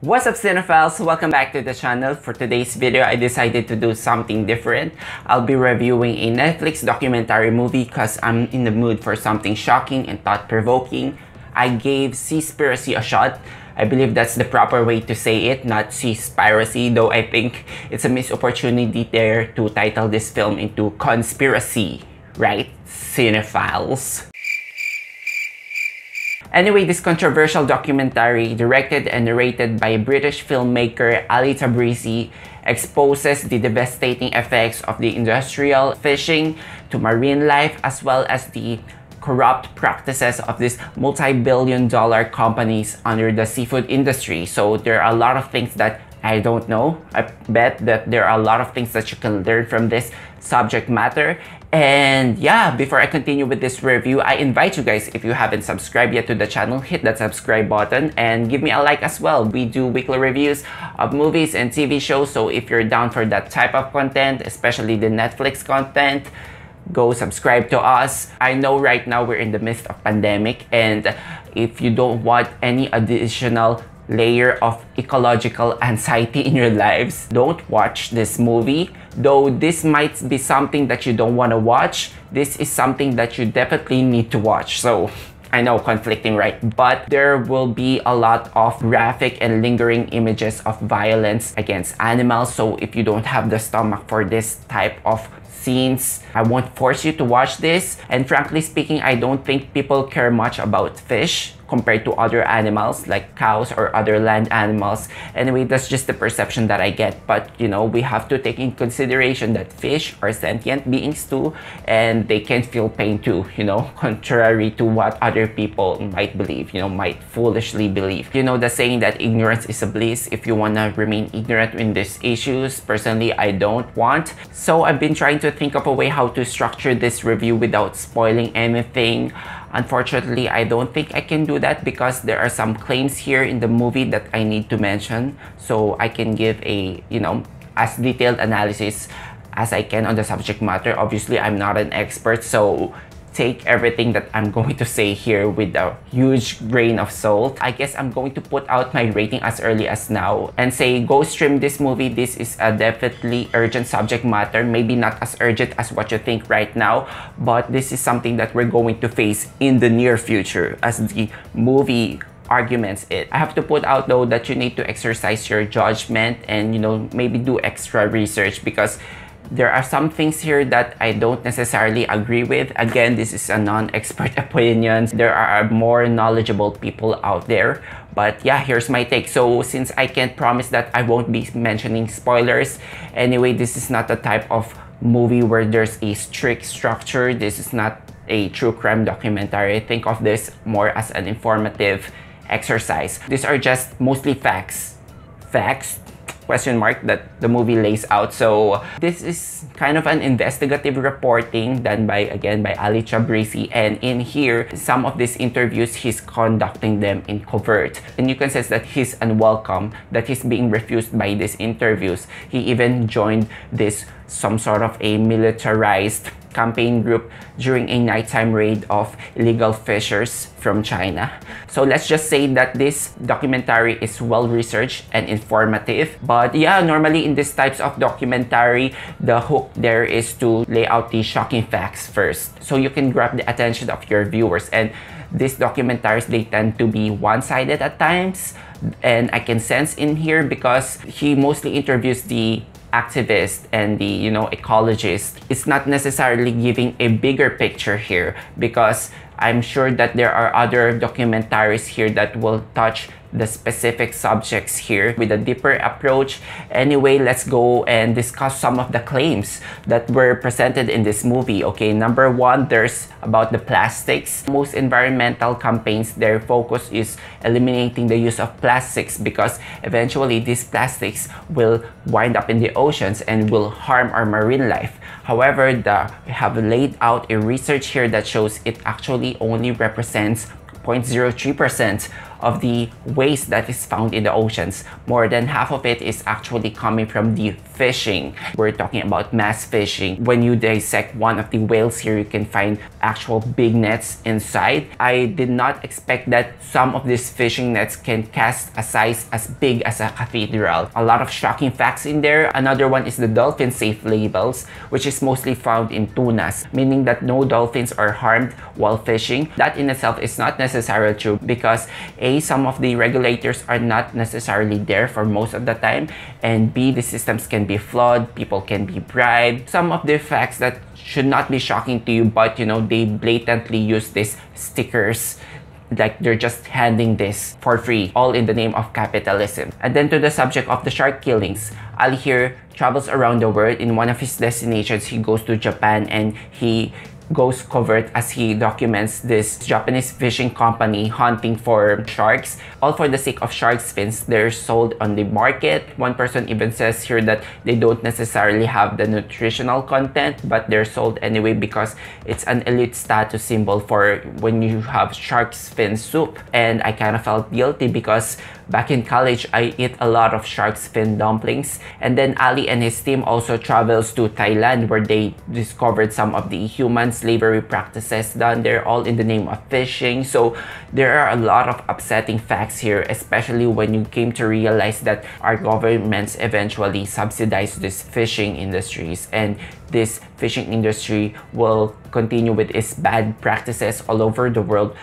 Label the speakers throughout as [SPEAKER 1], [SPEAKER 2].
[SPEAKER 1] What's up cinephiles? Welcome back to the channel. For today's video, I decided to do something different. I'll be reviewing a Netflix documentary movie because I'm in the mood for something shocking and thought-provoking. I gave Seaspiracy a shot. I believe that's the proper way to say it, not Seaspiracy, though I think it's a missed opportunity there to title this film into Conspiracy, right? Cinephiles. Anyway, this controversial documentary, directed and narrated by British filmmaker Ali Tabrizi, exposes the devastating effects of the industrial fishing to marine life as well as the corrupt practices of these multi-billion dollar companies under the seafood industry. So there are a lot of things that I don't know. I bet that there are a lot of things that you can learn from this subject matter. And yeah, before I continue with this review, I invite you guys, if you haven't subscribed yet to the channel, hit that subscribe button and give me a like as well. We do weekly reviews of movies and TV shows, so if you're down for that type of content, especially the Netflix content, go subscribe to us. I know right now we're in the midst of pandemic and if you don't want any additional layer of ecological anxiety in your lives, don't watch this movie. Though this might be something that you don't want to watch, this is something that you definitely need to watch. So I know conflicting right? But there will be a lot of graphic and lingering images of violence against animals. So if you don't have the stomach for this type of scenes I won't force you to watch this. And frankly speaking I don't think people care much about fish compared to other animals like cows or other land animals. Anyway, that's just the perception that I get. But, you know, we have to take in consideration that fish are sentient beings too, and they can feel pain too, you know, contrary to what other people might believe, you know, might foolishly believe. You know, the saying that ignorance is a bliss if you want to remain ignorant in these issues. Personally, I don't want. So I've been trying to think of a way how to structure this review without spoiling anything. Unfortunately, I don't think I can do that because there are some claims here in the movie that I need to mention. So I can give a, you know, as detailed analysis as I can on the subject matter. Obviously, I'm not an expert, so take everything that I'm going to say here with a huge grain of salt. I guess I'm going to put out my rating as early as now and say go stream this movie. This is a definitely urgent subject matter. Maybe not as urgent as what you think right now, but this is something that we're going to face in the near future as the movie arguments it. I have to put out though that you need to exercise your judgment and you know maybe do extra research because there are some things here that I don't necessarily agree with. Again, this is a non-expert opinion. There are more knowledgeable people out there. But yeah, here's my take. So since I can't promise that I won't be mentioning spoilers, anyway, this is not the type of movie where there's a strict structure. This is not a true crime documentary. Think of this more as an informative exercise. These are just mostly facts. Facts question mark that the movie lays out. So this is kind of an investigative reporting done by, again, by Ali Tabrizi. And in here, some of these interviews, he's conducting them in covert. And you can sense that he's unwelcome, that he's being refused by these interviews. He even joined this some sort of a militarized campaign group during a nighttime raid of illegal fishers from China. So let's just say that this documentary is well researched and informative. But yeah, normally in these types of documentary, the hook there is to lay out the shocking facts first. So you can grab the attention of your viewers. And these documentaries, they tend to be one-sided at times. And I can sense in here because he mostly interviews the activist and the you know ecologist it's not necessarily giving a bigger picture here because i'm sure that there are other documentaries here that will touch the specific subjects here with a deeper approach. Anyway, let's go and discuss some of the claims that were presented in this movie. Okay, number one, there's about the plastics. Most environmental campaigns, their focus is eliminating the use of plastics because eventually these plastics will wind up in the oceans and will harm our marine life. However, the, we have laid out a research here that shows it actually only represents 0.03% of the waste that is found in the oceans. More than half of it is actually coming from the fishing. We're talking about mass fishing. When you dissect one of the whales here, you can find actual big nets inside. I did not expect that some of these fishing nets can cast a size as big as a cathedral. A lot of shocking facts in there. Another one is the dolphin safe labels, which is mostly found in tunas, meaning that no dolphins are harmed while fishing. That in itself is not necessarily true because A, some of the regulators are not necessarily there for most of the time, and B, the systems can be flawed, people can be bribed. Some of the facts that should not be shocking to you, but you know, they blatantly use these stickers like they're just handing this for free, all in the name of capitalism. And then to the subject of the shark killings, Ali here travels around the world. In one of his destinations, he goes to Japan and he goes covert as he documents this Japanese fishing company hunting for sharks, all for the sake of shark fins. They're sold on the market. One person even says here that they don't necessarily have the nutritional content, but they're sold anyway because it's an elite status symbol for when you have shark fin soup. And I kind of felt guilty because back in college, I eat a lot of shark's fin dumplings. And then Ali and his team also travels to Thailand where they discovered some of the human slavery practices done there all in the name of fishing. So there are a lot of upsetting facts here, especially when you came to realize that our governments eventually subsidize these fishing industries and this fishing industry will continue with its bad practices all over the world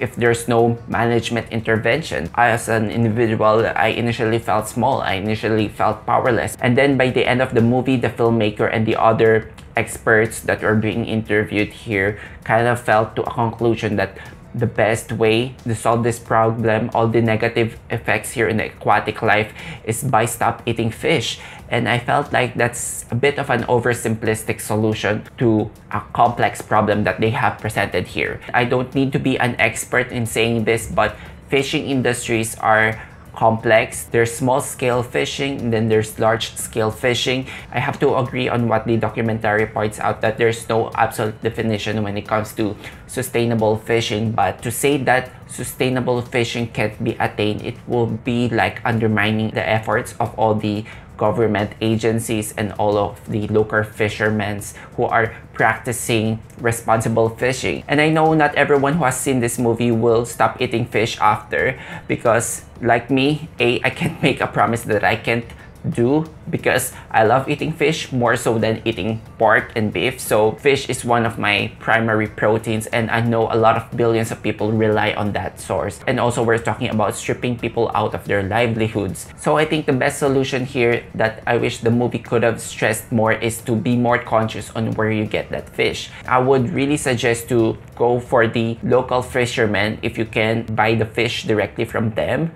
[SPEAKER 1] if there's no management intervention. I, as an individual, I initially felt small. I initially felt powerless. And then by the end of the movie, the filmmaker and the other experts that are being interviewed here kind of felt to a conclusion that the best way to solve this problem, all the negative effects here in the aquatic life, is by stop eating fish. And I felt like that's a bit of an oversimplistic solution to a complex problem that they have presented here. I don't need to be an expert in saying this, but fishing industries are complex. There's small scale fishing, and then there's large scale fishing. I have to agree on what the documentary points out that there's no absolute definition when it comes to sustainable fishing. But to say that sustainable fishing can't be attained, it will be like undermining the efforts of all the government agencies and all of the local fishermen who are practicing responsible fishing. And I know not everyone who has seen this movie will stop eating fish after because like me, A, I can't make a promise that I can't do because I love eating fish more so than eating pork and beef. So fish is one of my primary proteins and I know a lot of billions of people rely on that source. And also we're talking about stripping people out of their livelihoods. So I think the best solution here that I wish the movie could have stressed more is to be more conscious on where you get that fish. I would really suggest to go for the local fishermen if you can buy the fish directly from them.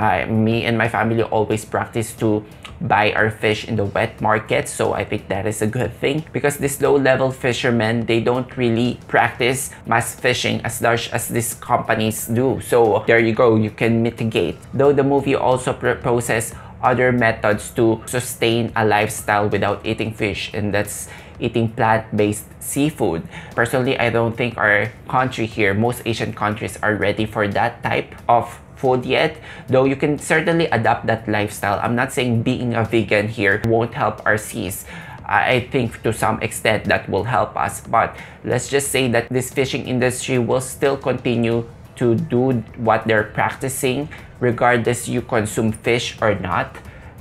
[SPEAKER 1] Uh, me and my family always practice to buy our fish in the wet market. So I think that is a good thing because these low level fishermen, they don't really practice mass fishing as large as these companies do. So there you go, you can mitigate. Though the movie also proposes other methods to sustain a lifestyle without eating fish and that's eating plant-based seafood. Personally, I don't think our country here, most Asian countries are ready for that type of food yet, though you can certainly adapt that lifestyle. I'm not saying being a vegan here won't help our seas. I think to some extent that will help us. But let's just say that this fishing industry will still continue to do what they're practicing regardless you consume fish or not.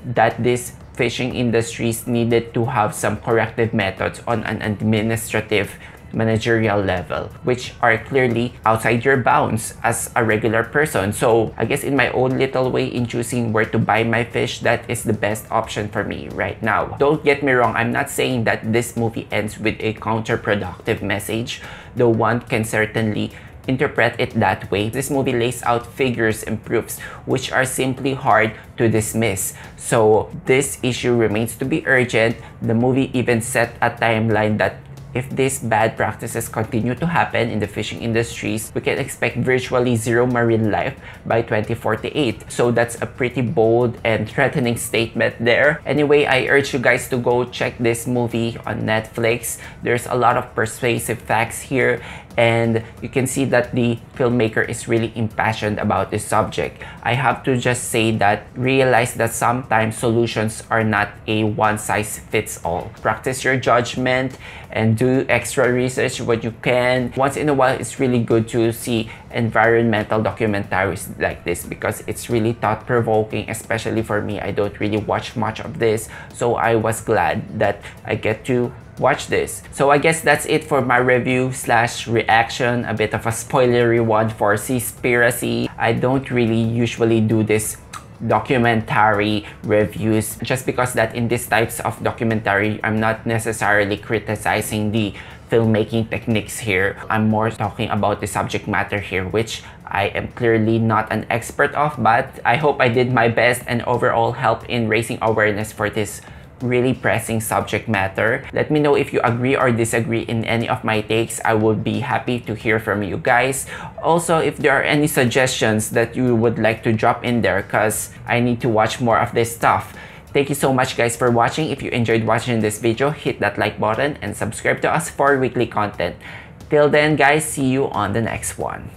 [SPEAKER 1] That this fishing industries needed to have some corrective methods on an administrative managerial level, which are clearly outside your bounds as a regular person. So I guess in my own little way in choosing where to buy my fish, that is the best option for me right now. Don't get me wrong, I'm not saying that this movie ends with a counterproductive message, though one can certainly interpret it that way. This movie lays out figures and proofs which are simply hard to dismiss. So this issue remains to be urgent. The movie even set a timeline that if these bad practices continue to happen in the fishing industries, we can expect virtually zero marine life by 2048. So that's a pretty bold and threatening statement there. Anyway, I urge you guys to go check this movie on Netflix. There's a lot of persuasive facts here and you can see that the filmmaker is really impassioned about this subject. I have to just say that realize that sometimes solutions are not a one size fits all. Practice your judgment and do extra research what you can. Once in a while, it's really good to see environmental documentaries like this because it's really thought provoking, especially for me. I don't really watch much of this, so I was glad that I get to watch this. So I guess that's it for my review slash reaction, a bit of a spoilery one for Seaspiracy. I don't really usually do this documentary reviews just because that in these types of documentary I'm not necessarily criticizing the filmmaking techniques here. I'm more talking about the subject matter here which I am clearly not an expert of but I hope I did my best and overall help in raising awareness for this really pressing subject matter. Let me know if you agree or disagree in any of my takes. I would be happy to hear from you guys. Also, if there are any suggestions that you would like to drop in there because I need to watch more of this stuff. Thank you so much guys for watching. If you enjoyed watching this video, hit that like button and subscribe to us for weekly content. Till then guys, see you on the next one.